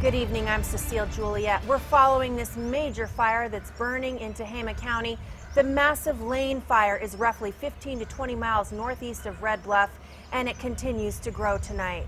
Good evening, I'm Cecile Juliet. We're following this major fire that's burning in Tehama County. The massive Lane fire is roughly 15 to 20 miles northeast of Red Bluff, and it continues to grow tonight.